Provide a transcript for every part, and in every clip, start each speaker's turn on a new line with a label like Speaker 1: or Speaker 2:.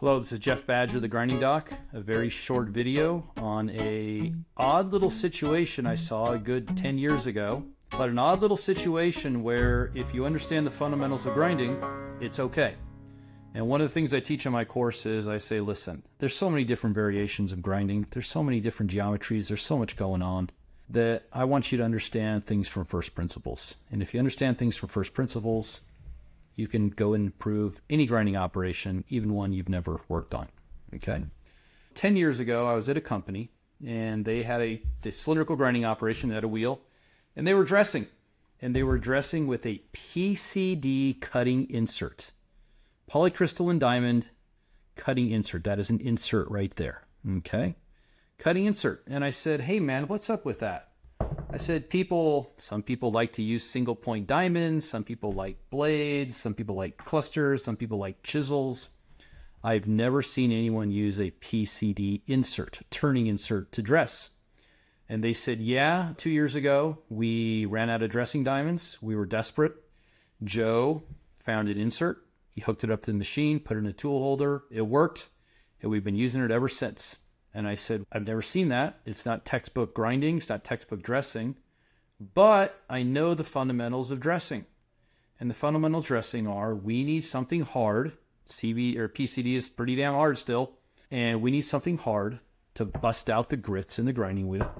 Speaker 1: Hello, this is Jeff Badger, the Grinding Doc. A very short video on a odd little situation I saw a good 10 years ago. But an odd little situation where if you understand the fundamentals of grinding, it's okay. And one of the things I teach in my course is I say, listen, there's so many different variations of grinding. There's so many different geometries. There's so much going on that I want you to understand things from first principles. And if you understand things from first principles, you can go and improve any grinding operation, even one you've never worked on. Okay. 10 years ago, I was at a company and they had a the cylindrical grinding operation, at a wheel, and they were dressing. And they were dressing with a PCD cutting insert. Polycrystalline diamond cutting insert. That is an insert right there. Okay. Cutting insert. And I said, hey man, what's up with that? I said people, some people like to use single point diamonds, some people like blades, some people like clusters, some people like chisels. I've never seen anyone use a PCD insert, turning insert to dress. And they said, yeah, two years ago, we ran out of dressing diamonds. We were desperate. Joe found an insert. He hooked it up to the machine, put it in a tool holder. It worked, and we've been using it ever since. And I said, I've never seen that. It's not textbook grinding, it's not textbook dressing, but I know the fundamentals of dressing. And the fundamental dressing are we need something hard. CB or PCD is pretty damn hard still. And we need something hard to bust out the grits in the grinding wheel.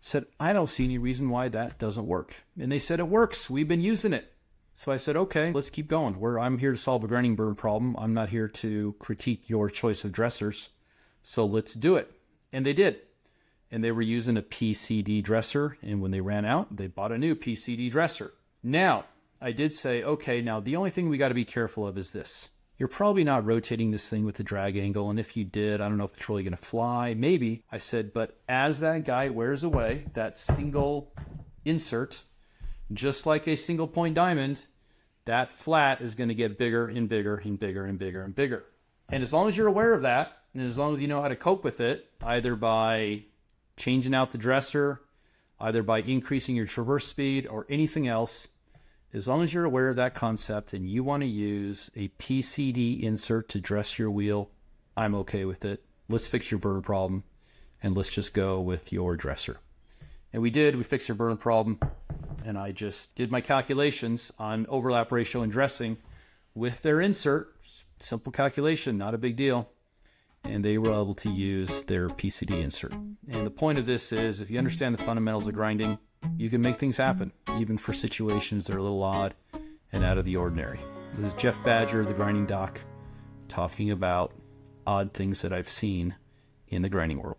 Speaker 1: Said, I don't see any reason why that doesn't work. And they said, it works. We've been using it. So I said, okay, let's keep going. Where I'm here to solve a grinding burn problem. I'm not here to critique your choice of dressers. So let's do it. And they did. And they were using a PCD dresser. And when they ran out, they bought a new PCD dresser. Now, I did say, okay, now the only thing we got to be careful of is this. You're probably not rotating this thing with the drag angle. And if you did, I don't know if it's really going to fly. Maybe. I said, but as that guy wears away, that single insert, just like a single point diamond, that flat is going to get bigger and bigger and bigger and bigger and bigger. And as long as you're aware of that, and as long as you know how to cope with it, either by changing out the dresser, either by increasing your traverse speed or anything else, as long as you're aware of that concept and you want to use a PCD insert to dress your wheel, I'm okay with it. Let's fix your burn problem and let's just go with your dresser. And we did, we fixed your burn problem. And I just did my calculations on overlap ratio and dressing with their insert. Simple calculation, not a big deal and they were able to use their PCD insert. And the point of this is if you understand the fundamentals of grinding, you can make things happen, even for situations that are a little odd and out of the ordinary. This is Jeff Badger, of the grinding doc, talking about odd things that I've seen in the grinding world.